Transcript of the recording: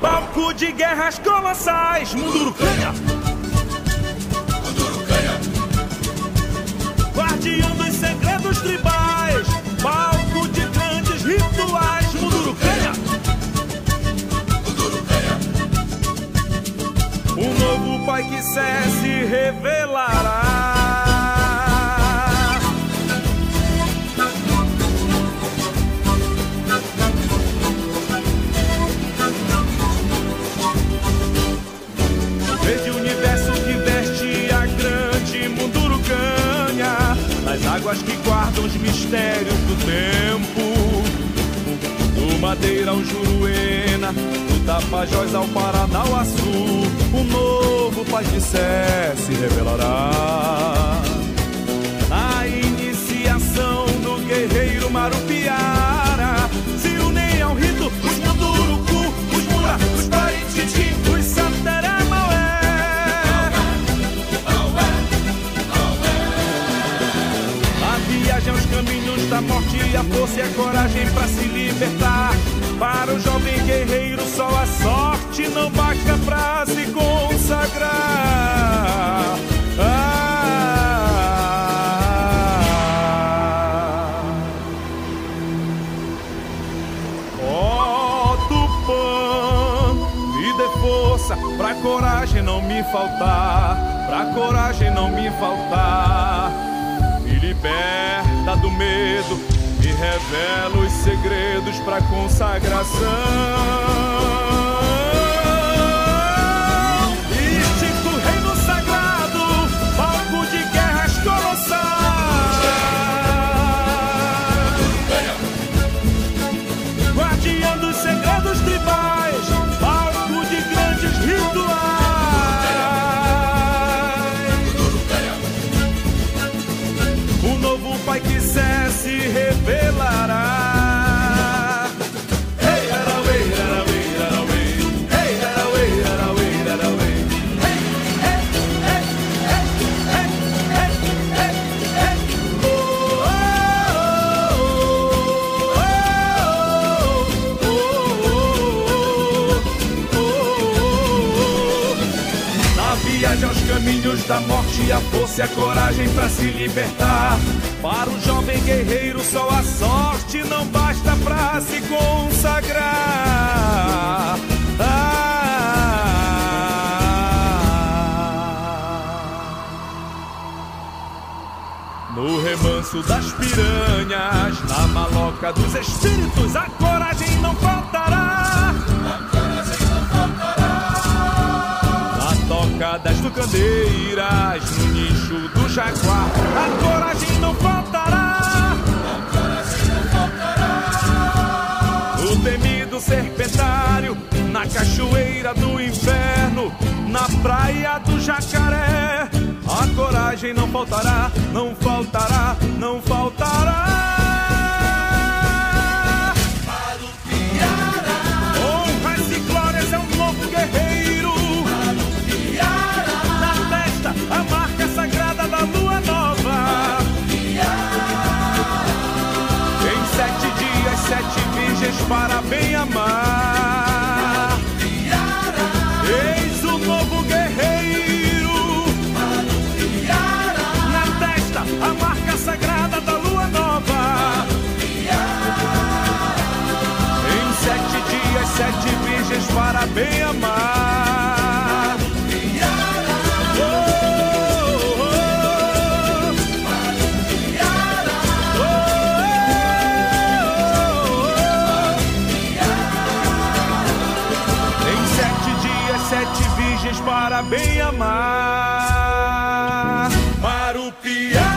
Palco de guerras colossais, Mundurucanha. Mundurucanha. Guardião dos segredos tribais, palco de grandes rituais, Mundurucanha. Mundurucanha. Um novo pai que se revelará. Águas que guardam os mistérios do tempo. Do Madeira ao Juruena Do Tapajós ao Paranauaçu Um novo Pai de Sé se revelará. Na iniciação do guerreiro Marupiara a força e a coragem para se libertar. Para o jovem guerreiro, só a sorte não basta pra se consagrar. Ah. Ó Tupã, me dê força pra coragem não me faltar, pra coragem não me faltar. Me liberta do medo, me revela os segredos pra consagração. Da morte, a força e a coragem pra se libertar. Para o jovem guerreiro, só a sorte não basta pra se consagrar. Ah. No remanso das piranhas, na maloca dos espíritos, a das tucandeiras, no nicho do jaguar, a coragem não faltará. No temido serpentário, na cachoeira do inferno, na praia do jacaré, a coragem não faltará, não faltará, não faltará. Para bem amar. Eis o novo guerreiro. Na testa, a marca sagrada da lua nova. Em sete dias, sete virgens para bem amar. bem amar. Marupiá.